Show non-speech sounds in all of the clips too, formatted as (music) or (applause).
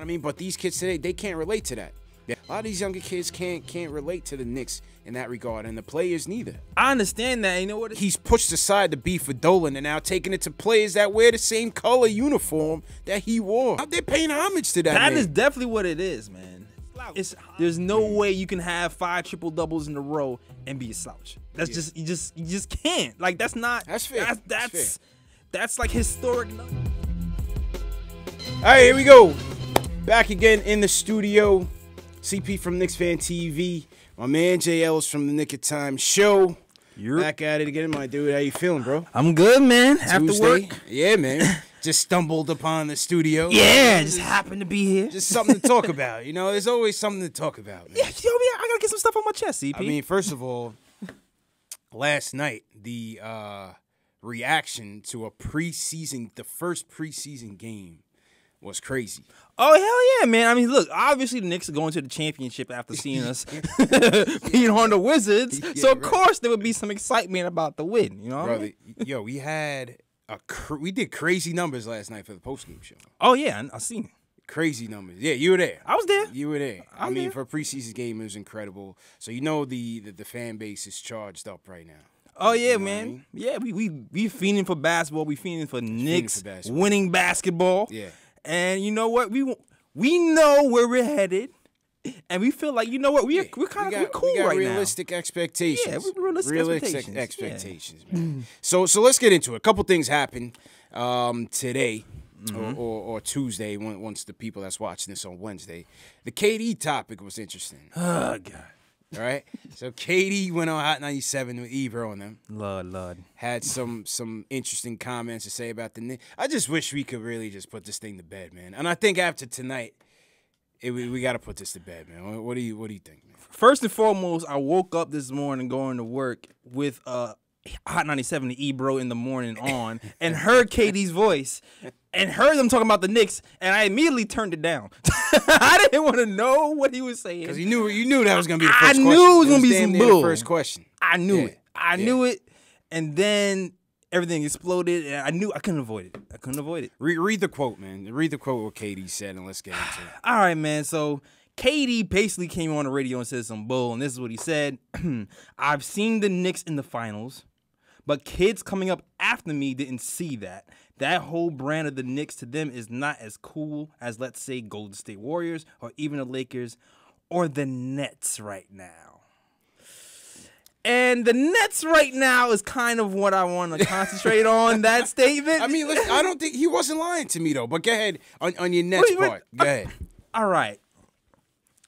I mean, but these kids today, they can't relate to that. A lot of these younger kids can't can't relate to the Knicks in that regard, and the players neither. I understand that. You know what? He's pushed aside the beef with Dolan and now taking it to players that wear the same color uniform that he wore. They're paying homage to that. That man. is definitely what it is, man. It's there's no way you can have five triple doubles in a row and be a slouch. That's Yeah. just you just you just can't. Like that's not. That's fair. That's That's that's that's, like historic. All right, here we go. Back again in the studio. CP from Knicks Fan TV. My man JL is from the Nick of Time show. You're Back at it again, my dude. How you feeling, bro? I'm good, man. After work. Yeah, man. (laughs) just stumbled upon the studio. Yeah, just happened to be here. Just something to talk (laughs) about. You know, there's always something to talk about. Man. yeah, yo, I gotta get some stuff on my chest, CP. I mean, first of all, last night the uh, reaction to a preseason, the first preseason game, was crazy. oh hell yeah, man. I mean, look, obviously the Knicks are going to the championship after seeing us (laughs) (laughs) beat on the Wizards, (laughs) Yeah, so of right. course there would be some excitement about the win. You know, I mean? Brother, yo, we had a cr- we did crazy numbers last night for the post game show. Oh yeah, I, I seen it. Crazy numbers. Yeah, you were there. I was there. You were there. I, was mean, there. for a preseason game, it was incredible. So you know the the, the fan base is charged up right now. Oh yeah, know what I man. mean? Yeah, we we we fiending for basketball. We fiending for Knicks basketball. winning basketball. Yeah. And you know what? We we know where we're headed, and we feel like you know what we are we're kind of we cool we got right realistic expectations. Yeah, we- realistic expectations, yeah. expectations, man. So so let's get into it. A couple things happened um, today. Mm-hmm. Or, or, or Tuesday, once the people that's watching this on Wednesday, the KD topic was interesting. Oh god, All right, so KD went on Hot 97 with Ebro on them. Lord, Lord. had some some interesting comments to say about the Knicks. I just wish we could really just put this thing to bed, man. And I think after tonight, it, we, we got to put this to bed, man. What, what do you What do you think, man? First and foremost, I woke up this morning going to work with uh Hot 97 the Ebro in the morning on and heard KD's voice and heard them talking about the Knicks and I immediately turned it down. (laughs) I didn't want to know what he was saying. Because you knew you knew that was gonna be the I first knew question. it was gonna be some bull. First question. I knew Yeah, it. I yeah. knew it. And then everything exploded and I knew I couldn't avoid it. I couldn't avoid it. Re- read the quote, man. Read the quote what KD said, and let's get into it. (sighs) All right, man. So KD basically came on the radio and said some bull, and this is what he said. (clears throat) I've seen the Knicks in the finals, but kids coming up after me didn't see that. That whole brand of the Knicks to them is not as cool as, let's say, Golden State Warriors or even the Lakers or the Nets right now. And the Nets right now is kind of what I want to (laughs) concentrate on. That statement. I mean, listen, I don't think he wasn't lying to me though. But go ahead on, on your next Wait, wait, part. Go ahead. all right.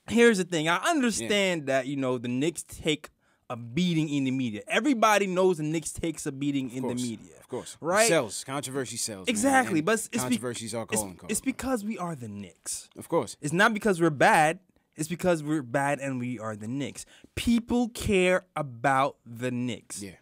Here's the thing. I understand that you know the Knicks take a beating in the media. Everybody knows the Knicks takes a beating in the media. Of course. Right? It Sells. Controversy sells. Exactly, but it's, it's be- controversies are it's- calling cards. It's because we are the Knicks. Of course. It's not because we're bad. It's because we're bad and we are the Knicks. People care about the Knicks. Yeah.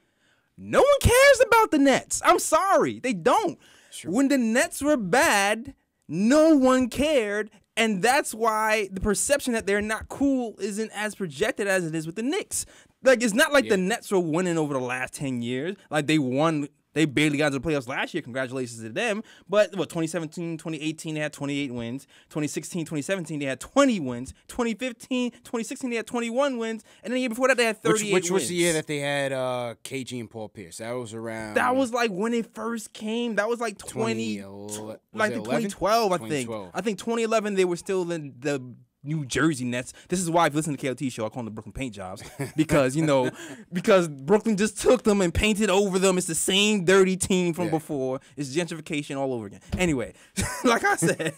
No one cares about the Nets. I'm sorry. They don't. Sure. When the Nets were bad, no one cared. And that's why the perception that they're not cool isn't as projected as it is with the Knicks. Like, it's not like the Nets were winning over the last 10 years. Like, they won, they barely got to the playoffs last year. Congratulations to them. But, what, 2017, 2018, they had 28 wins. 2016, 2017, they had 20 wins. 2015, 2016, they had 21 wins. And then the year before that, they had 38 Which, which was the year that they had uh, KG and Paul Pierce? That was around. That was like when it first came. That was like 20, 20ele- was like it the 2012, I think. 2012. I think 2011 they were still in the New Jersey Nets. This is why if you listen to the KLT show, I call them the Brooklyn Paint Jobs because you know (laughs) because Brooklyn just took them and painted over them. It's the same dirty team from Yeah. before. It's gentrification all over again. Anyway, (laughs) like I said,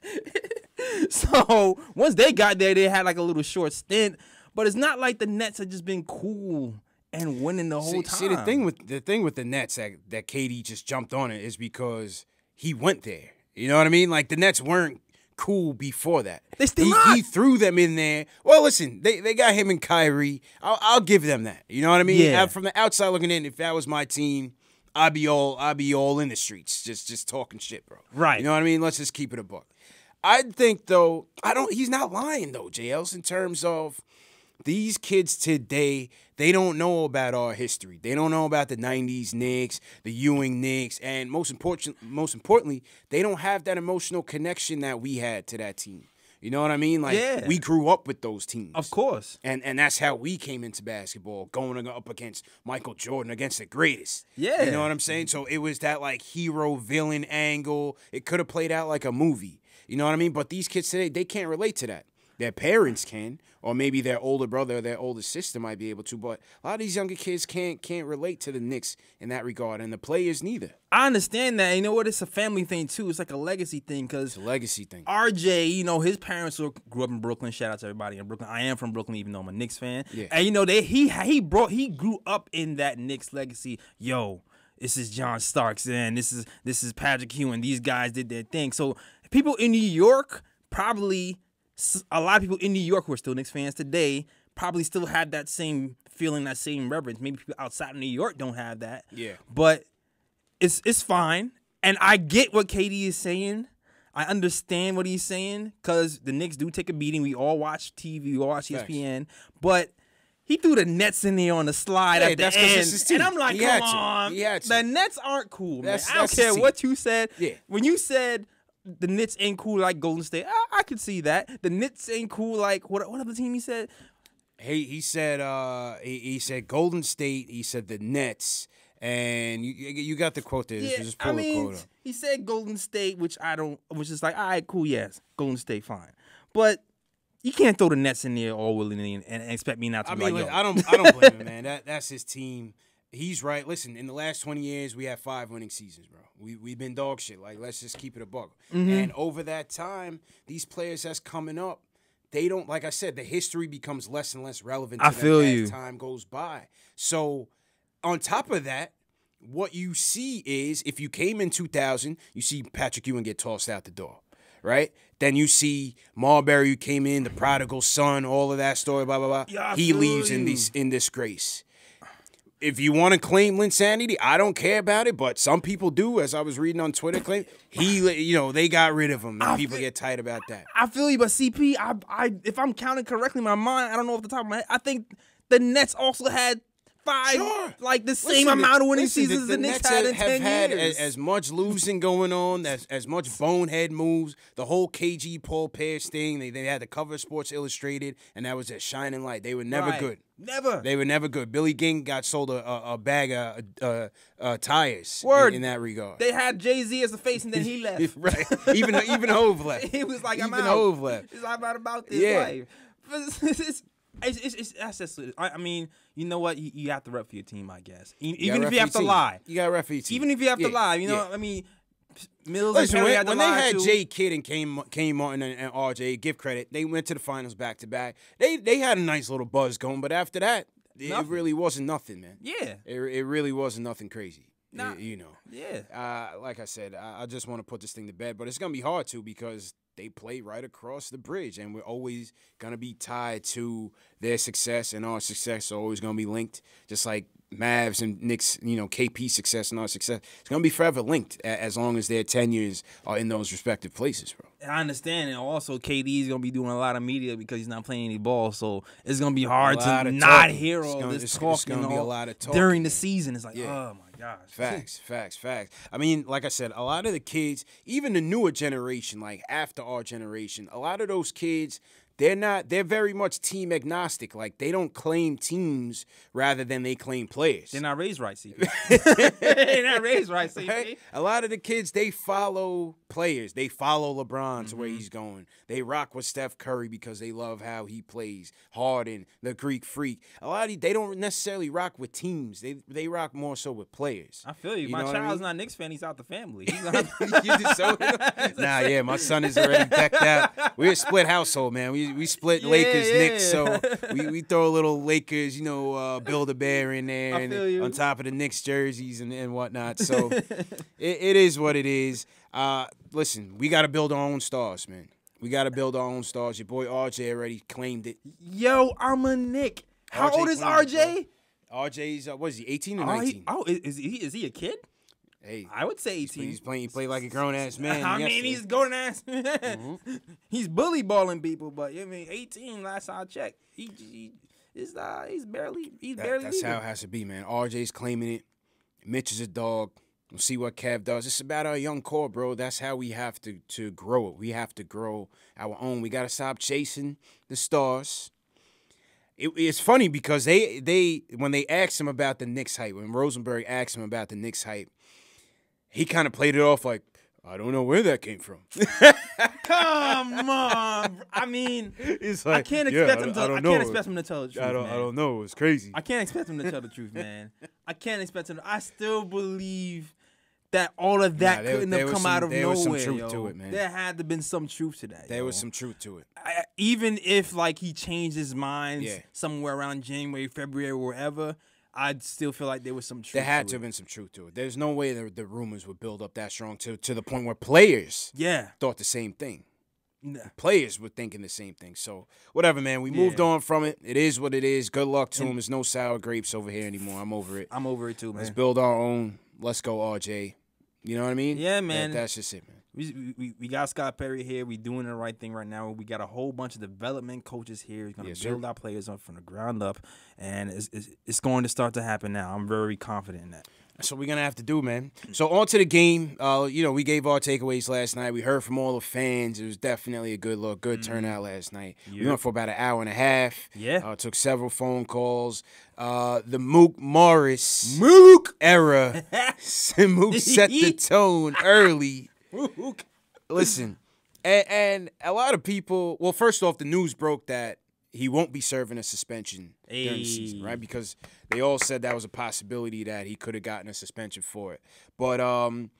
(laughs) so once they got there, they had like a little short stint. But it's not like the Nets have just been cool and winning the whole See, time. see, the thing with the thing with the Nets that that KD just jumped on it is because he went there. You know what I mean? Like the Nets weren't cool before that. They still he, not. he threw them in there. Well, listen, they, they got him and Kyrie. I'll, I'll give them that. You know what I mean? Yeah. Uh, From the outside looking in, if that was my team, I'd be all I'd be all in the streets, just just talking shit, bro. Right. You know what I mean? Let's just keep it a buck. I think though, I don't. He's not lying though, JL's in terms of these kids today, they don't know about our history. They don't know about the '90s Knicks, the Ewing Knicks, and most important, most importantly, they don't have that emotional connection that we had to that team. You know what I mean? Like Yeah. we grew up with those teams. Of course. And and that's how we came into basketball, going up against Michael Jordan, against the greatest. Yeah. You know what I'm saying? So it was that like hero villain angle. It could have played out like a movie. You know what I mean? But these kids today, they can't relate to that. Their parents can, or maybe their older brother or their older sister might be able to, but a lot of these younger kids can't can't relate to the Knicks in that regard, and the players neither. I understand that. You know what? It's a family thing too. It's like a legacy thing because legacy thing. RJ, you know, his parents were, grew up in Brooklyn. Shout out to everybody in Brooklyn. I am from Brooklyn, even though I'm a Knicks fan. Yeah. And you know, they he he brought he grew up in that Knicks legacy. Yo, this is John Starks and this is this is Patrick Ewing. These guys did their thing. So people in New York probably a lot of people in New York who are still Knicks fans today probably still have that same feeling, that same reverence. Maybe people outside of New York don't have that. Yeah. But it's it's fine. And I get what KD is saying. I understand what he's saying because the Knicks do take a beating. We all watch TV, we all watch Facts. ESPN, but he threw the Nets in there on the slide Yeah, at the end, it's his team. and I'm like, He come on, He had to. the Nets aren't cool, man. That's- I don't care what you said. Yeah. When you said the Nets ain't cool like Golden State, I, I could see that. The Nets ain't cool like what? What other team he said? He he said uh he, he said Golden State. He said the Nets, and you you got the quote there. Yeah, just pull I mean, quote he said Golden State, which I don't, which is like, all right, cool, yes, Golden State, fine, but you can't throw the Nets in there all willy nilly and, and expect me not to. I be mean, like, look, yo. I don't I don't blame him, man. (laughs) That that's his team. He's right. Listen, in the last twenty years, we have five winning seasons, bro. We we've been dog shit. Like, let's just keep it a buck. Mm-hmm. And over that time, these players that's coming up, they don't. Like I said, the history becomes less and less relevant. To I feel as you. Time goes by. So, on top of that, what you see is if you came in 2000, you see Patrick Ewing get tossed out the door, right? Then you see Marbury who came in, the prodigal son, all of that story, blah blah blah. Yeah, he leaves in this in disgrace. If you want to claim Linsanity, I don't care about it, but some people do. As I was reading on Twitter, claim he, you know, they got rid of him, and I people feel- get tight about that. I feel you, but CP, I, I, if I'm counting correctly my mind, I don't know off the top of my head. I think the Nets also had five, Sure. like the same Listen, amount of winning listen, seasons the, Knicks had in have ten had years. as, as much losing going on, as as much bonehead moves. The whole KG Paul Pierce thing. They they had the cover of Sports Illustrated, and that was their shining light. They were never Right. good. Never. They were never good. Billy King got sold a, a, a bag of uh, uh, tires in- Word. In, that regard. they had Jay Z as the face, and then he (laughs) left. right. Even even Hov left. (laughs) he was like, I'm even out. Hov left. It's not about this Yeah. life. (laughs) It's, it's, it's, that's just, I, I mean, you know what? You, you have to rep for your team, I guess. E- You Even if you have to team. lie. You got to ref for your team. Even if you have to lie. You know, yeah. I mean, Mills Listen, when, when they had too. Jay Kidd and Kane, Kane Martin and, and RJ, give credit, they went to the finals back to back. They they had a nice little buzz going, but after that, it, it really wasn't nothing, man. Yeah. It, it really wasn't nothing crazy. Nah. Y- you know. Yeah. Uh, like I said, I, I just want to put this thing to bed, but it's gonna be hard to because they play right across the bridge, and we're always gonna be tied to their success, and our success are always gonna be linked, just like Mavs and Knicks, you know, KP success and our success. It's gonna be forever linked as long as their tenures are in those respective places, bro. I understand, and also KD is gonna be doing a lot of media because he's not playing any ball, so it's gonna be hard to not talking. hear all gonna- this it's- talking it's gonna be a lot of during the season. It's like, Yeah. oh my gosh, Facts, facts, facts. I mean, like I said, a lot of the kids, even the newer generation, like after our generation, a lot of those kids, they're not, they're very much team agnostic. Like they don't claim teams rather than they claim players. They're not raised right, CP. (laughs) (laughs) They're not raised right, CP. Right? A lot of the kids, they follow players. They follow LeBron to where Mm-hmm. he's going. They rock with Steph Curry because they love how he plays. Harden, the Greek freak. A lot of these, they don't necessarily rock with teams. They they rock more so with players. I feel you. You My what I child's mean? not Knicks fan. He's out the family. (laughs) You nah, yeah, my son is already decked out. We're a split household, man. We we split Yeah, Lakers, yeah. Knicks, so (laughs) we, we throw a little Lakers, you know, uh, build a bear in there, and on top of the Knicks jerseys and, and whatnot. So (laughs) it, it is what it is. Uh, listen, we got to build our own stars, man. We got to build our own stars. Your boy RJ already claimed it. Yo, I'm a Knick. How RJ old is it, RJ? RJ's uh, what is he? 18 or Oh, 19? he, oh, is he is he a kid? Hey, I would say 18. he's playing. He played like a grown ass (laughs) man. I mean, he's going ass. (laughs) Mm-hmm. He's bully balling people, but I mean, 18. Last I checked, he, he is uh, he's barely he's That- barely. that's legal. how it has to be, man. RJ's claiming it. Mitch is a dog. We'll see what Kev does. It's about our young core, bro. That's how we have to to grow it. We have to grow our own. We gotta stop chasing the stars. It, it's funny because they they when they asked him about the Knicks hype, when Rosenberg asked him about the Knicks hype, he kind of played it off like, I don't know where that came from. (laughs) (laughs) Come on, I mean, it's I can't expect I him to. I I, don't can't know. expect him to tell the truth. I don't man. I don't know. It's crazy. I can't expect him to tell the (laughs) truth, man. I can't expect him. I still believe that all of that Nah, couldn't there have was come some- out of there nowhere. was some truth yo. to it, man. There had to been some truth to that. there yo. was some truth to it. I, even if like he changed his mind Yeah. somewhere around January, February, wherever, I'd still feel like there was some truth. There had to to have been some truth to it. There's no way the, the rumors would build up that strong to to the point where players Yeah. thought the same thing. Nah. Players were thinking the same thing. So whatever, man. We moved Yeah. on from it. It is what it is. Good luck to him. There's no sour grapes over here anymore. I'm over it. I'm over it too, man. Let's build our own. Let's go, RJ. You know what I mean? Yeah, That- man. that's just it, man. We, we, we got Scott Perry here. We doing the right thing right now. We got a whole bunch of development coaches here. We're gonna Yes, sir. build our players up from the ground up, and it's, it's, it's going to start to happen now. I'm very confident in that. That's what we're gonna have to do, man. So on to the game. Uh, you know, we gave our takeaways last night. We heard from all the fans. It was definitely a good look, good turnout last night. We went for about an hour and a half. Yeah. Uh, took several phone calls. Uh, the Mook Morris Mook era. (laughs) (laughs) Mook set the tone early. (laughs) Mook. Listen, and, and a lot of people. Well, first off, the news broke that he won't be serving a suspension during the season, right? Because they all said that was a possibility that he could have gotten a suspension for it. But um,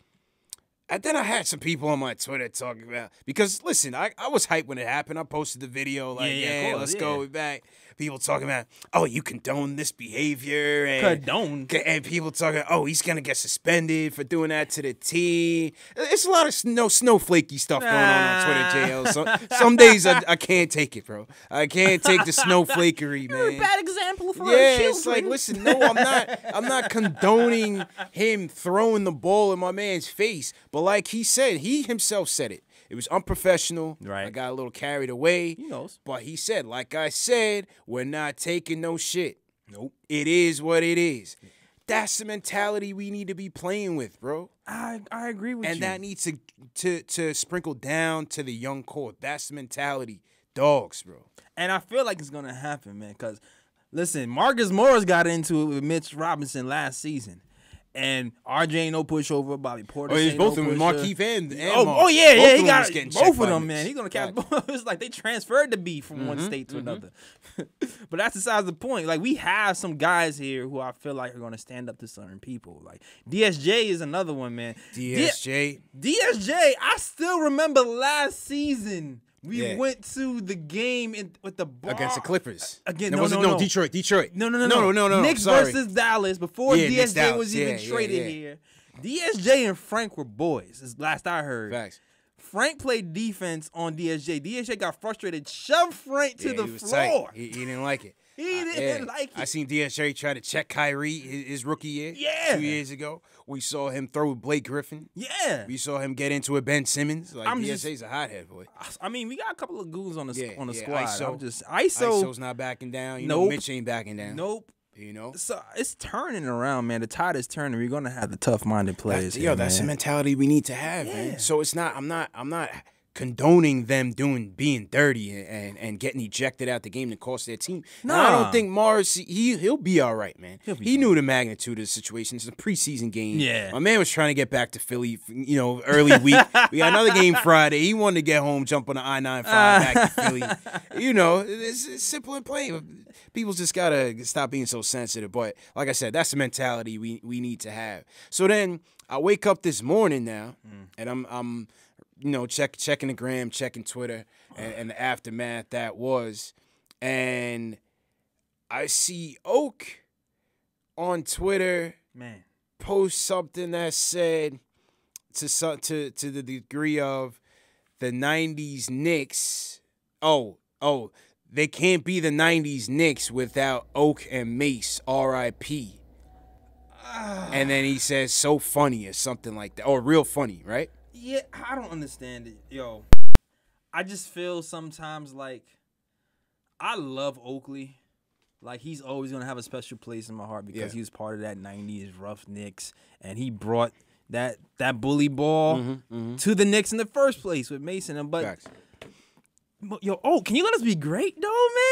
and then I had some people on my Twitter talking about because listen, I, I was hyped when it happened. I posted the video like, Yeah, yeah, course, let's yeah. go we back. People talking about, oh, you condone this behavior and Condone? and people talking, oh, he's gonna get suspended for doing that to the T. It's a lot of snow snowflakey stuff going on on Twitter, JL. So, (laughs) some days I, I can't take it, bro. I can't take the snowflakery, man. (laughs) You're a bad example for Yeah, it's like, listen, no, I'm not. I'm not (laughs) condoning him throwing the ball in my man's face. But like he said, he himself said it. It was unprofessional. Right. I got a little carried away. He knows. But he said, like I said, we're not taking no shit. Nope. It is what it is. That's the mentality we need to be playing with, bro. I I agree with And you. And that needs to to to sprinkle down to the young core. That's the mentality. Dogs, bro. And I feel like it's gonna happen, man. Cause listen, Marcus Morris got into it with Mitch Robinson last season. And RJ ain't no pushover, Bobby Portis. Oh, both no of them. Markieff and, and Oh, Mark. oh yeah, Both yeah, he got both of them, man. He's gonna catch. Facts. (laughs) It's like they transferred the beef from Mm-hmm, one state to another. (laughs) but that's besides the point. Like we have some guys here who I feel like are gonna stand up to certain people. Like DSJ is another one, man. D- DSJ. DSJ, I still remember last season we Yeah. went to the game in, with the bar. against the Clippers. Again, no, no, was no, no, no. Detroit, Detroit. No, no, no, no, no, no, no. Knicks sorry. versus Dallas before Yeah, DSJ Dallas. was even Yeah, traded here. DSJ and Frank were boys. Is last I heard. Facts. Frank played defense on DSJ. DSJ got frustrated, shoved Frank to the he was tight. floor. He, he didn't like it. He Uh, didn't yeah. like it. I seen DSJ try to check Kyrie his, his rookie year. Yeah. Two years ago. We saw him throw with Blake Griffin. Yeah. We saw him get into it Ben Simmons. Like I'm DSJ's just- a hothead boy. I mean, we got a couple of goons on the Yeah, on the yeah, squad. ISO. I'm just ISO. ISO's not backing down. You know Nope. Mitch ain't backing down. Nope. You know? So it's turning around, man. The tide is turning. We're gonna have the tough-minded players. Yo, here, that's the mentality we need to have, Yeah. man. So it's not. I'm not. I'm not condoning them doing being dirty and, and, getting ejected out the game to cost their team. No, I don't think Morris. He he'll be all right, man. He knew the magnitude of the situation. It's a preseason game. Yeah. my man was trying to get back to Philly. You know, early week. we got another game (laughs) Friday. He wanted to get home, jump on the I nine five back to (laughs) Philly. You know, it's, it's simple and plain. People just gotta stop being so sensitive. But like I said, that's the mentality we we need to have. So then I wake up this morning now, and I'm I'm you know check checking the gram, checking Twitter, and, and the aftermath that was, and I see Oak on Twitter man. post something that said to some, to to the degree of the '90s Knicks. Oh, oh, they can't be the '90s Knicks without Oak and Mace. R.I.P. Ah. and then he says so funny or something like that, or real funny, right? Yeah, I don't understand it, yo. I just feel sometimes like I love Oakley. Like he's always gonna have a special place in my heart because Yeah. he was part of that '90s rough Knicks, and he brought that that bully ball Mm-hmm, to the Knicks in the first place with Mason. And but, Facts. yo, oh, can you let us be great though,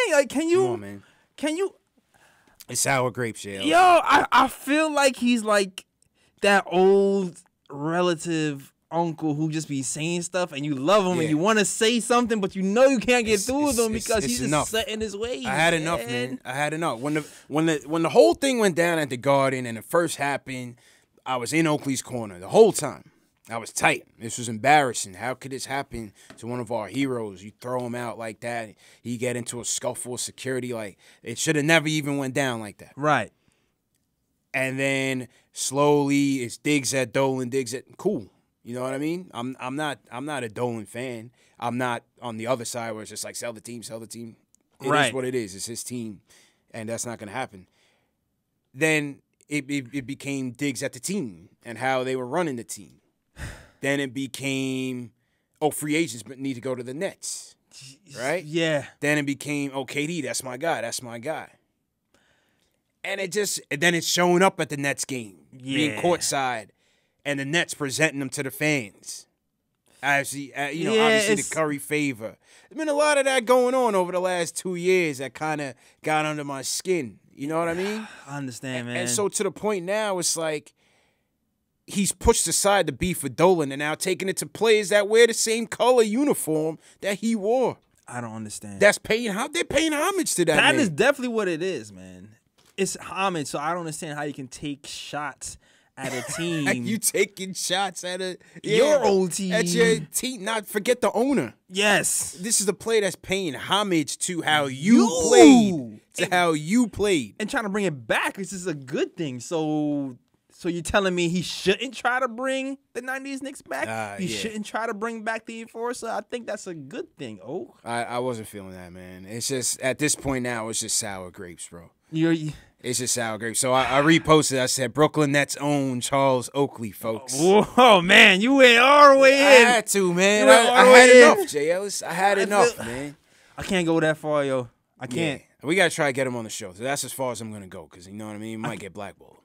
man? Like, can you? Come on, man. Can you? It's sour grape yeah. Yo, I, I feel like he's like that old relative uncle who just be saying stuff and you love him Yeah. and you want to say something, but you know you can't get It's- through with him because he's just enough. set in his ways. I had enough, man. I had enough. When the when the when the whole thing went down at the Garden and it first happened, I was in Oakley's corner the whole time. I was tight. This was embarrassing. How could this happen to one of our heroes? You throw him out like that. He get into a scuffle with security. Like it should have never even went down like that. Right. And then slowly it's digs at Dolan, digs at cool. You know what I mean? I'm I'm not I'm not a Dolan fan. I'm not on the other side where it's just like sell the team, sell the team. It is Right. what it is. It's his team, and that's not going to happen. Then it, it it became digs at the team and how they were running the team. (sighs) then it became oh free agents but need to go to the Nets. Right? Yeah. Then it became, oh, KD, that's my guy, that's my guy. And it just, and then it's showing up at the Nets game, being Yeah. courtside, and the Nets presenting them to the fans. Obviously, uh, you know, Yeah, obviously it's- the Curry favor. There's been a lot of that going on over the last two years that kind of got under my skin. You know what I mean? (sighs) I understand, man. And so to the point now, it's like he's pushed aside the beef with Dolan and now taking it to players that wear the same color uniform that he wore. I don't understand. That's paying how they're paying homage to that. That man. is definitely what it is, man. It's homage, so I don't understand how you can take shots at a (laughs) team. You taking shots at a Your old team. At your team. Not forget the owner. yes. This is a play that's paying homage to how you, You. played. To how you played. and trying to bring it back this is a good thing. So so you're telling me he shouldn't try to bring the 90s Knicks back? Uh, he yeah. shouldn't try to bring back the enforcer? I think that's a good thing. Oh, I, I wasn't feeling that, man. It's just at this point now, it's just sour grapes, bro. you're It's just sour grapes. So I, I reposted. I said Brooklyn Nets own Charles Oakley, folks. Whoa, man, you went all the I way in. had to, man. You I, I had way in. enough, Jay Ellis. I had I enough, feel- man. I can't go that far, yo. I can't. We gotta try to get him on the show. So that's as far as I'm gonna go, cause you know what I mean. He might get blackballed.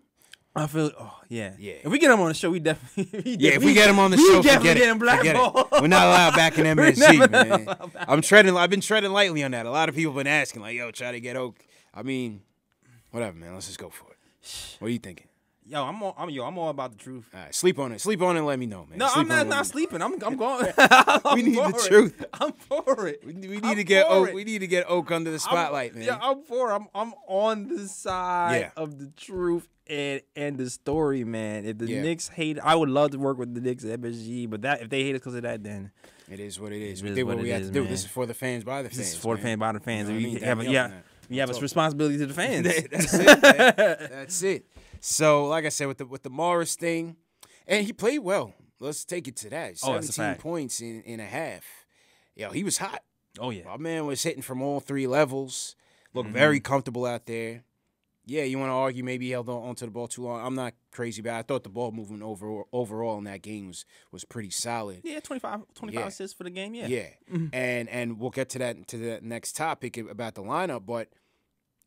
I feel. Oh yeah, Yeah. If we get him on the show, we definitely. (laughs) we Yeah, if we get him on the we show, definitely forget get it. him Forget it. blackballed. We're not allowed back in (laughs) MSG, man. I'm treading. I've been treading lightly on that. A lot of people have been asking, like, "Yo, try to get Oak." I mean, whatever, man. Let's just go for it. What are you thinking? Yo, I'm all, I'm yo, I'm all about the truth. All right, sleep on it. Sleep on it. and Let me know, man. No, Sleep I'm not not sleeping. I'm I'm going. (laughs) (laughs) I'm We need the it. truth. I'm for it. We, we need I'm to get Oak. it. We need to get Oak under the spotlight, I'm, man. Yeah, I'm for. it. I'm I'm on the side Yeah. of the truth and and the story, man. If the Yeah. Knicks hate, I would love to work with the Knicks at MSG, but that if they hate us because of that, then It is what it is. It we is did what, what we had to do. man. This is for the fans, by the this fans. is for the fans by the fans. You know I mean? have a, Back me yeah, that. We have a responsibility to the (laughs) fans. That's it. man. (laughs) That's it. So, like I said, with the with the Morris thing, and he played well. Let's take it to that. Oh, Seventeen points in, in a half. Yo, he was hot. oh yeah, My man was hitting from all three levels. Looked Mm-hmm. very comfortable out there. Yeah, you want to argue maybe he held on onto the ball too long. I'm not crazy about. It. I thought the ball movement over overall in that game was was pretty solid. yeah, 25, 25 Yeah. assists for the game. Yeah, Yeah, mm-hmm. and and we'll get to that to the next topic about the lineup. But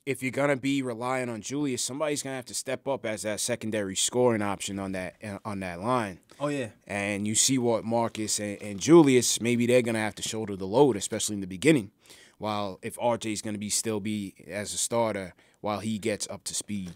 if you're gonna be relying on Julius, somebody's gonna have to step up as that secondary scoring option on that uh, on that line. Oh yeah, And you see what Marcus and, and Julius maybe they're gonna have to shoulder the load, especially in the beginning. While if RJ's gonna be still be as a starter while he gets up to speed.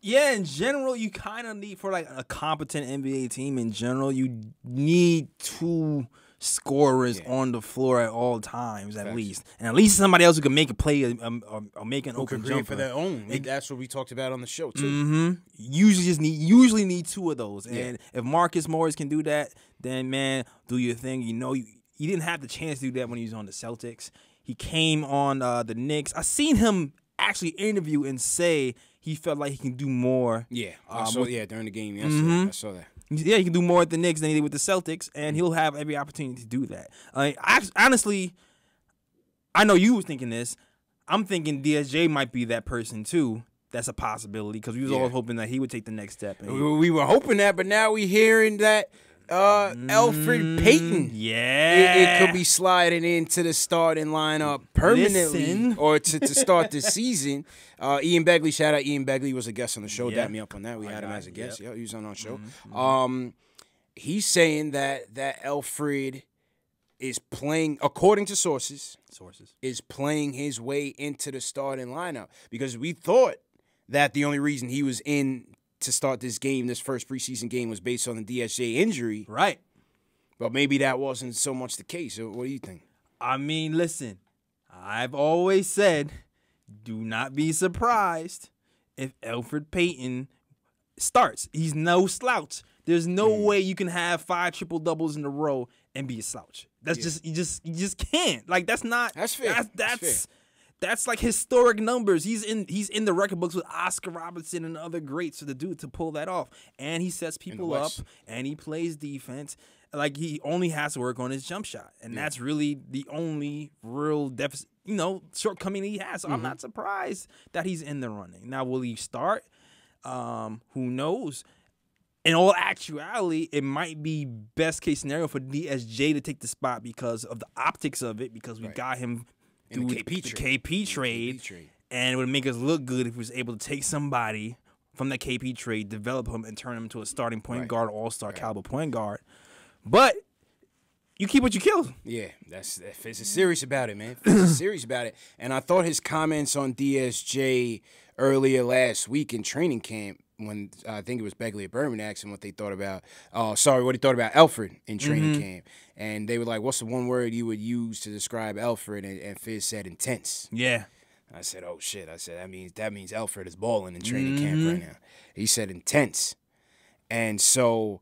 yeah. In general, you kind of need for like a competent NBA team. In general, you need two scorers Yeah. on the floor at all times, at Facts. least, and at least somebody else who can make a play or, or, or make an Who open could create jumper. for their own? That's what we talked about on the show too. Mm-hmm. Usually just need usually need two of those. And if Marcus Morris can do that, then man, do your thing. You know, you, he didn't have the chance to do that when he was on the Celtics. He came on uh, the Knicks. I seen him actually interview and say he felt like he can do more. Yeah, I Um, saw. with- yeah, during the game yesterday, Mhm. I saw that. Yeah, he can do more at the Knicks than he did with the Celtics, and he'll have every opportunity to do that. I, I honestly, I know you was thinking this. I'm thinking DSJ might be that person too that's a possibility because we was Yeah. all hoping that he would take the next step. and- We, we were hoping that, but now we hearing that uh, Elfrid Payton. yeah, It, it could be sliding into the starting lineup permanently Listen. (laughs) or to, to start the (laughs) season. Uh, Ian Begley, shout out Ian Begley, was a guest on the show. Yeah. Dap me up on that. We My had him as a guest. yep. Yeah, he was on our show. Mhm, Um, he's saying that that Elfrid is playing, according to sources, sources. is playing his way into the starting lineup because we thought that the only reason he was in to start this game, this first preseason game, was based on the DSJ injury. Right. But maybe that wasn't so much the case. What do you think? I mean, listen, I've always said, do not be surprised if Elfrid Payton starts. He's no slouch. There's no Mm. way you can have five triple doubles in a row and be a slouch. That's Yeah. just you just you just can't. Like that's not That's fair. That's That's that's fair. That's like historic numbers. He's in he's in the record books with Oscar Robertson and other greats for the dude to pull that off. And he sets people up and he plays defense. Like he only has to work on his jump shot, and Yeah. that's really the only real deficit, you know, shortcoming he has. So I'm Mm-hmm. not surprised that he's in the running. Now, will he start? Um, who knows? In all actuality, it might be best case scenario for DSJ to take the spot because of the optics of it, because we Right. got him In the KP the trade. KP trade, KP trade. and it would make us look good if we was able to take somebody from that KP trade, develop him, and turn him into a starting point Right. guard, all star caliber point guard. But you keep what you kill. Yeah, that's that Fitz is serious about it, man. Fitz is (clears throat) serious about it. And I thought his comments on DSJ earlier last week in training camp, when uh, I think it was Begley at Berman asked him what they thought about, uh, sorry, what he thought about Elfrid in training Mm-hmm. camp. And they were like, what's the one word you would use to describe Elfrid? And, and Fizz said intense. Yeah. I said, "Oh shit!" I said, "That means that means Elfrid is balling in training camp Mm-hmm. right now." He said, "Intense," and so,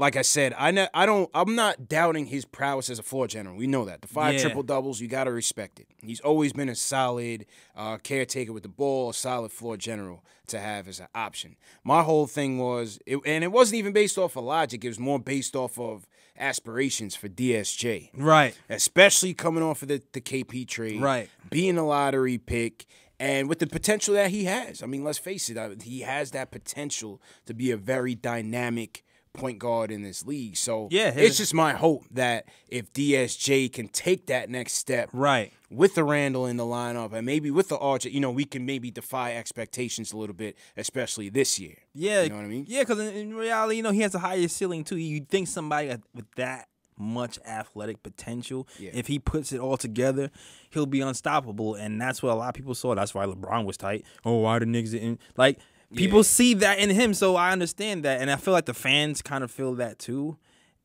like I said, I know I don't. I'm not doubting his prowess as a floor general. We know that the five Yeah. triple doubles, you got to respect it. He's always been a solid uh, caretaker with the ball, a solid floor general to have as an option. My whole thing was, it, and it wasn't even based off of logic. It was more based off of aspirations for DSJ Right. especially coming off of the, the KP trade, Right. Being a lottery pick, and with the potential that he has. I mean, let's face it, uh, he has that potential to be a very dynamic point guard in this league. So Yeah, his- it's just my hope that if DSJ can take that next step Right. with the Randle in the lineup and maybe with the Archer, you know, we can maybe defy expectations a little bit, especially this year. Yeah. You know what I mean? Yeah, because in, in reality, you know, he has a higher ceiling too. You'd think somebody with that much athletic potential, Yeah. if he puts it all together, he'll be unstoppable. And that's what a lot of people saw. That's why LeBron was tight. Oh, why the niggas didn't like people Yeah. see that in him. So I understand that. And I feel like the fans kind of feel that too.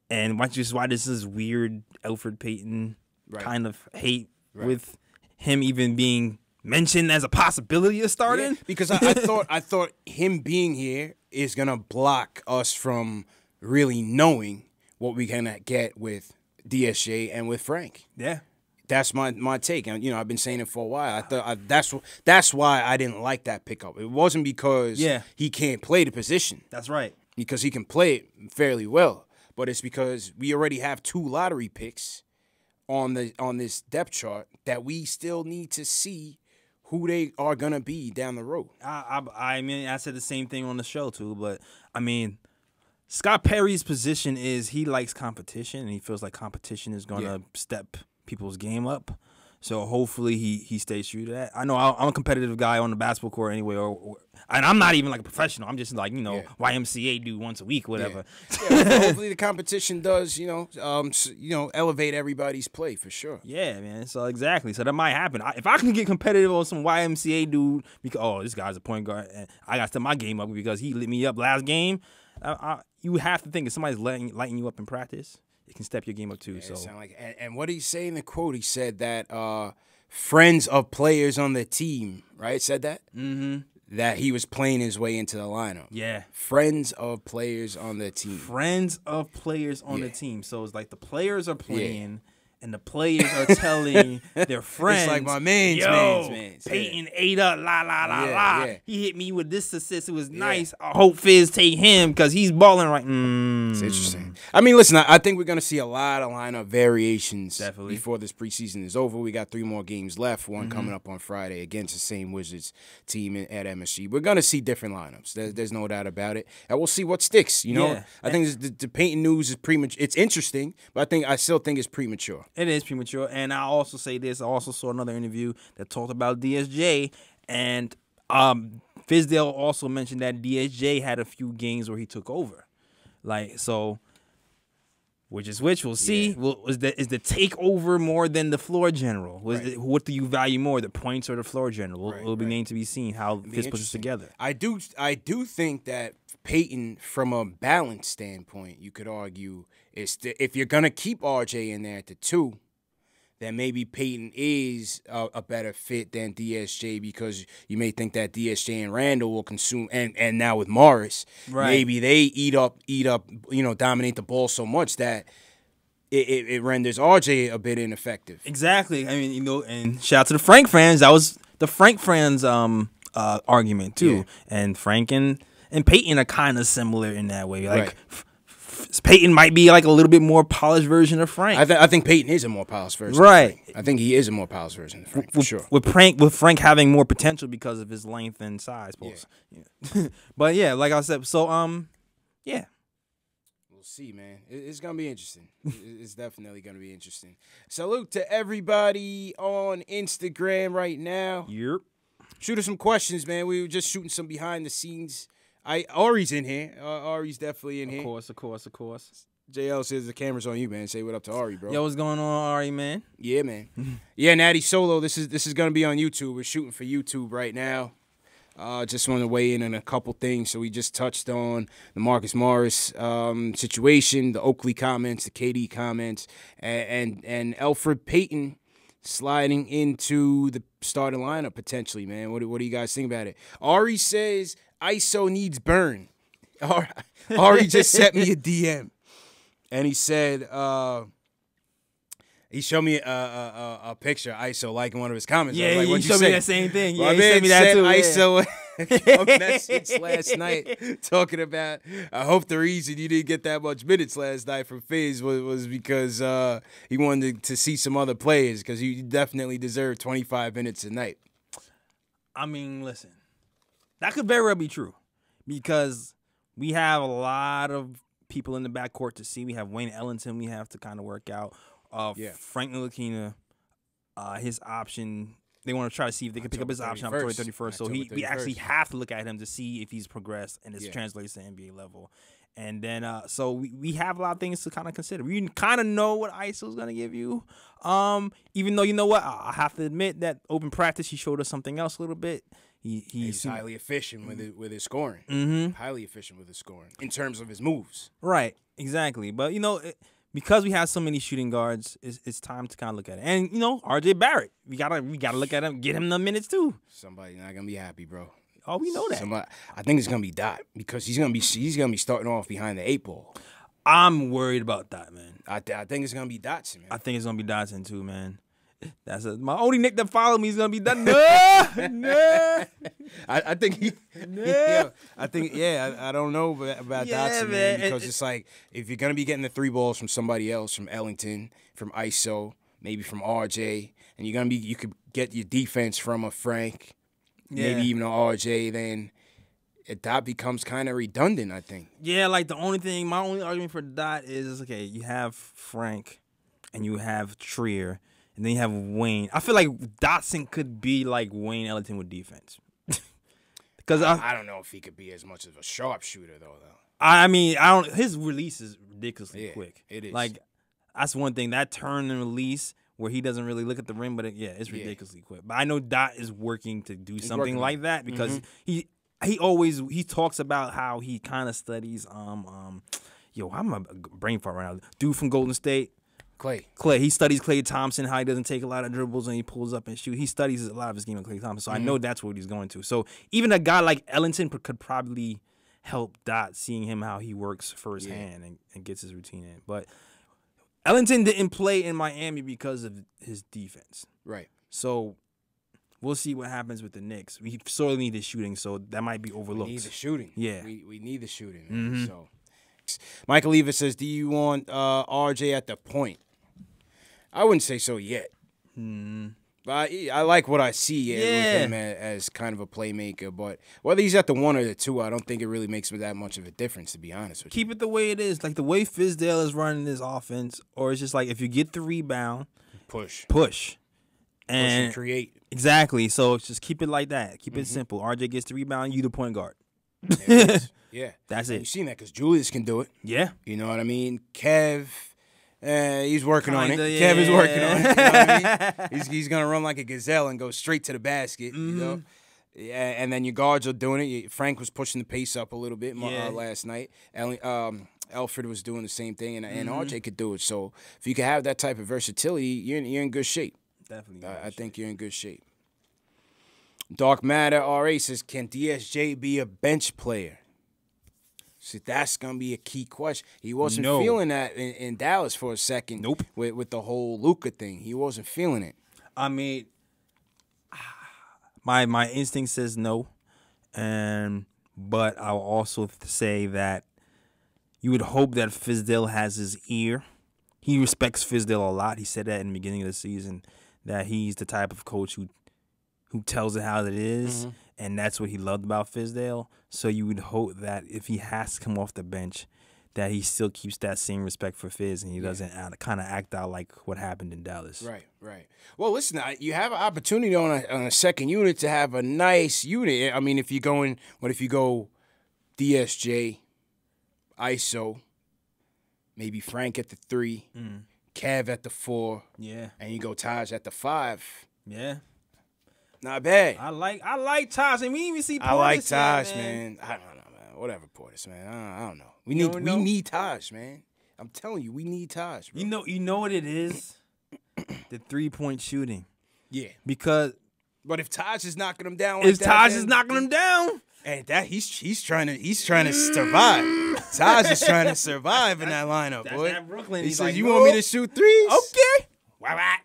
And why just why this is weird Elfrid Payton Right. kind of hate Right. with him even being mentioned as a possibility of starting. Yeah, because I, I (laughs) thought I thought him being here is gonna block us from really knowing what we're gonna get with DSJ and with Frank. yeah. That's my my take, and you know I've been saying it for a while. I thought I, that's that's why I didn't like that pickup. It wasn't because Yeah. he can't play the position That's right. because he can play it fairly well, but it's because we already have two lottery picks on the on this depth chart that we still need to see who they are gonna be down the road. I, I I mean I said the same thing on the show too, but I mean Scott Perry's position is he likes competition and he feels like competition is going to Yeah. step people's game up. So hopefully he he stays true to that. I know I- I'm a competitive guy on the basketball court anyway, or, or and I'm not even like a professional. I'm just like you know Yeah. YMCA do once a week, whatever. Yeah, well, (laughs) hopefully the competition does, you know, um, you know, elevate everybody's play for sure. Yeah, man. So exactly. So that might happen. I, if I can get competitive on some YMCA dude, because oh, this guy's a point guard, and I got to my game up because he lit me up last game. I, I, you have to think if somebody's lighting lighting you up in practice, it can step your game up too. Yeah, so sound like, and, and what did he say in the quote? He said that uh, friends of players on the team, right? Said that mm-hmm. that he was playing his way into the lineup. yeah, Friends of players on the team. friends of players on the team. So it's like the players are playing, and the players are telling (laughs) their friends, like my mans, Yo, mans, mans, yeah. Payton ate up, la la la Yeah, la. yeah. He hit me with this assist. It was nice. I hope Fizz take him because he's balling right. Mm. It's interesting. I mean, listen, I, I think we're going to see a lot of lineup variations Definitely. before this preseason is over. We got three more games left, one Mm-hmm. coming up on Friday against the same Wizards team at MSG. We're going to see different lineups. There, there's no doubt about it. And we'll see what sticks, you know? I think this, the, the Payton news is premature. It's interesting, but I think I still think it's premature. It is premature. And I also say this. I also saw another interview that talked about DSJ and um Fizdale also mentioned that DSJ had a few games where he took over. Like so which is which we'll see. Yeah. Well, is the is the takeover more than the floor general? Was Right. it, what do you value more, the points or the floor general? It'll- Right, It'll be right. named to be seen how be puts it together. I do I do think that Payton, from a balance standpoint, you could argue is if you're gonna keep RJ in there at the two, then maybe Payton is a, a better fit than DSJ because you may think that DSJ and Randle will consume and and now with Morris, Right. maybe they eat up eat up you know dominate the ball so much that it, it, it renders RJ a bit ineffective. Exactly. I mean, you know, and shout out to the Frank fans. That was the Frank fans um uh argument too. Yeah. And Frank and and Payton are kind of similar in that way. Like Right. Payton might be like a little bit more polished version of Frank. I, th- I think Payton is a more polished version. of Right. I think he is a more polished version of Frank for with, sure. with Frank with Frank having more potential because of his length and size. Pulse. Yeah. (laughs) but yeah, like I said, so um, yeah. We'll see, man. It's gonna be interesting. (laughs) It's definitely gonna be interesting. Salute to everybody on Instagram right now. Yep. Shoot us some questions, man. We were just shooting some behind the scenes. I Ari's in here. Uh, Ari's definitely in Of here. Of course, of course, of course. JL says the camera's on you, man. Say what up to Ari, bro. Yo, what's going on, Ari, man? Yeah, man. (laughs) yeah, Natty Solo. This is this is gonna be on YouTube. We're shooting for YouTube right now. Uh, just want to weigh in on a couple things. So we just touched on the Marcus Morris um, situation, the Oakley comments, the KD comments, and and, and Elfrid Payton sliding into the starting lineup potentially. Man, what what do you guys think about it? Ari says ISO needs burn. Ari, Ari just sent me a DM, and he said. Uh, he showed me a, a, a, a picture of ISO liking one of his comments. Yeah, was like, you What'd showed me that same thing. My Yeah, he sent me that too. yeah. ISO a (laughs) message last night talking about. I hope the reason you didn't get that much minutes last night from Fizz was, was because uh, he wanted to see some other players because you definitely deserve 25 minutes a night. I mean, listen, that could very well be true because we have a lot of people in the backcourt to see. We have Wayne Ellington we have to kind of work out. Uh, Yeah. Frank Ntilikina, uh, his option. They want to try to see if they can pick up his October option October 31st. 31st. So he, October we actually have to look at him to see if he's progressed and it Yeah. translates to NBA level. And then, uh, so we, we have a lot of things to kind of consider. We kind of know what ISO is going to give you. Um, even though, you know what, I have to admit that open practice, he showed us something else a little bit. He, He's he's highly efficient with it, with his scoring. hmm Highly efficient with his scoring in terms of his moves. Right, exactly. But you know, it, because we have so many shooting guards, it's, it's time to kind of look at it. And you know, RJ Barrett, we gotta we gotta look at him, get him the minutes too. Somebody not gonna be happy, bro. Oh, we know that. Somebody, I think it's gonna be Dot because he's gonna be he's gonna be starting off behind the eight ball. I'm worried about that, man. I, th- I think it's gonna be Dotson, man. I think it's gonna be Dotson too, man. That's a, my only Knick that follow me is gonna be that. No, no. I, I think he, (laughs) yeah, I think yeah, I, I don't know about, about Yeah, Dotson, man, man. because It- it's like if you're gonna be getting the three balls from somebody else, from Ellington, from ISO, maybe from RJ, and you're gonna be you could get your defense from a Frank, Yeah. maybe even a RJ, then it, that becomes kind of redundant. I think. Yeah, like the only thing, my only argument for Dot is okay. You have Frank, and you have Trier, and then you have Wayne. I feel like Dotson could be like Wayne Ellington with defense. (laughs) Because I, I, I don't know if he could be as much of a sharpshooter though. Though I mean, I don't. His release is ridiculously Yeah, quick. it is. Like that's one thing. That turn and release where he doesn't really look at the rim, but it, yeah, it's Yeah. ridiculously quick. But I know Dot is working to do something like that because Mm-hmm. he he always he talks about how he kind of studies um um. Yo, I'm a brain fart right now. Dude from Golden State, Klay. Klay. He studies Klay Thompson, how he doesn't take a lot of dribbles and he pulls up and shoot. He studies a lot of his game with Klay Thompson, so I Mm-hmm. know that's what he's going to. So even a guy like Ellington could, probably help Dot seeing him how he works firsthand and, and gets his routine in. But Ellington didn't play in Miami because of his defense. Right. So we'll see what happens with the Knicks. We sorely need the shooting, so that might be overlooked. We need the shooting. Yeah. We, we need the shooting. man. So, Michael Eva says, "Do you want uh, RJ at the point?" I wouldn't say so yet. But I, I like what I see yeah, with him as, as kind of a playmaker. But whether he's at the one or the two, I don't think it really makes that much of a difference, to be honest with you. Keep it the way it is, like the way Fizdale is running his offense, or it's just like if you get the rebound, Push, push, push and create. exactly. So just keep it like that. Keep Mm-hmm. it simple. RJ gets the rebound, you the point guard. There it is. (laughs) yeah, That's it. You've seen that because Julius can do it. Yeah. You know what I mean? Kev, uh, he's working on it. Kinda, Kev is working on it. You know. I mean? (laughs) He's, he's gonna run like a gazelle and go straight to the basket. You know. Mm-hmm. Yeah, and then your guards are doing it. Frank was pushing the pace up a little bit Yeah. uh, last night. Um, Elfrid was doing the same thing, and, and Mm-hmm. RJ could do it. So if you can have that type of versatility, you're in, you're in good shape. Definitely. I, I think you're in good shape. Dark Matter RA says, can DSJ be a bench player? See, that's gonna be a key question. He wasn't No. feeling that in, in Dallas for a second. Nope. With with the whole Luka thing, he wasn't feeling it. I mean, my my instinct says no, and but I'll also say that you would hope that Fizdale has his ear. He respects Fizdale a lot. He said that in the beginning of the season that he's the type of coach who who tells it how it is, mm-hmm. And that's what he loved about Fizdale. So you would hope that if he has to come off the bench, that he still keeps that same respect for Fizz and he doesn't kind of act out like what happened in Dallas. Right, right. Well, listen, you have an opportunity on a, on a second unit to have a nice unit. I mean, if you go in, what if you go DSJ, ISO, maybe Frank at the three, mm. Kev at the four, Yeah. and you go Taj at the five. Yeah. Not bad. I like I like Taj, and we even see. I like Portis yet, Taj, man. I don't know, man. Whatever, Portis, man. I don't, I don't know. We You need we know? need Taj, man. I'm telling you, we need Taj. Bro. You know, you know what it is, (coughs) the three point shooting. yeah. Because But if Taj is knocking him down, like if that, Taj is knocking him down, And that he's he's trying to he's trying to survive. Taj is trying to (laughs) survive in that lineup, That's boy. that Brooklyn. He He's says, like, "You want me to shoot threes? okay. (laughs) Why.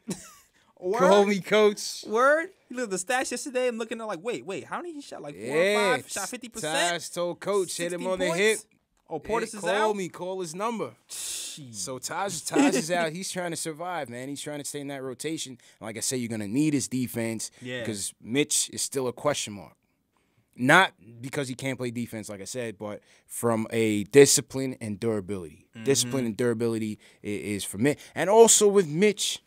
Call me coach. Word. You look at the stats yesterday. I'm looking at like, wait, wait, how many he shot? Like four or five? Shot fifty percent. Taj told coach hit him 60 on the hip. points? Oh, Portis is call out. Call me, call his number. Jeez. So Taj, (laughs) Taj is out. He's trying to survive, man. He's trying to stay in that rotation. Like I said, you're gonna need his defense Yeah. because Mitch is still a question mark. Not because he can't play defense, like I said, but from a discipline and durability. Mm-hmm. Discipline and durability i- is for Mitch, and also with Mitch,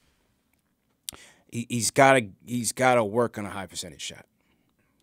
he, he's gotta he's gotta work on a high percentage shot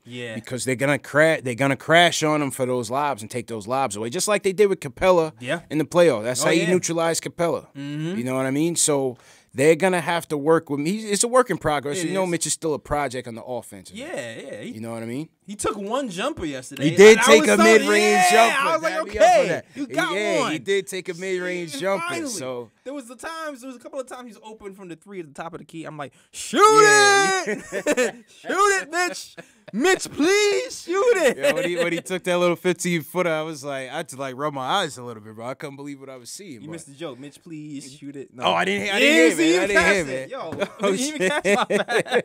Yeah. because they're gonna crash they're gonna crash on him for those lobs and take those lobs away, just like they did with Capela Yeah. in the playoff. That's Oh, how you yeah. Neutralize Capela. Mm-hmm. You know what I mean? So they're gonna have to work with me. It's a work in progress. It you know, is. Mitch is still a project on the offense. yeah, yeah. He, You know what I mean? he took one jumper yesterday. He did take a mid range yeah, jumper. I was like, Dab me up for okay, you got yeah, one. he did take a mid range jumper. finally, So there was the times, there was a couple of times he's open from the three at the top of the key. I'm like, shoot Yeah. it, (laughs) shoot it, Mitch, (laughs) Mitch, please shoot it. yeah, when he when he took that little 15 footer, I was like, I had to like rub my eyes a little bit, bro. I couldn't believe what I was seeing. You but- mist the joke, Mitch. Please shoot it. No. Oh, I didn't. I didn't hear, him man. I didn't hear, catch it. Yo, (laughs) Oh, you didn't even shit. catch my.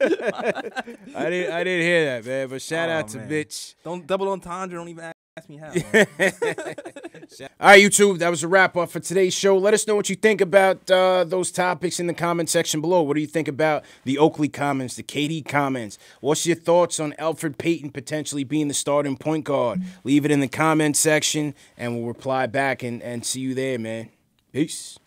(laughs) I didn't. I didn't hear that, man. But shout Oh, out to man. Mitch. Don't double entendre. Don't even ask me how. (laughs) All right, YouTube. That was a wrap up for today's show. Let us know what you think about uh, those topics in the comment section below. What do you think about the Oakley comments, the KD comments? What's your thoughts on Elfrid Payton potentially being the starting point guard? Leave it in the comment section, and we'll reply back and, and see you there, man. Peace.